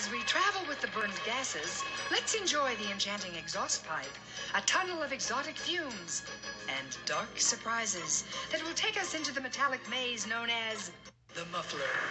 As we travel with the burned gases, let's enjoy the enchanting exhaust pipe, a tunnel of exotic fumes, and dark surprises that will take us into the metallic maze known as the muffler.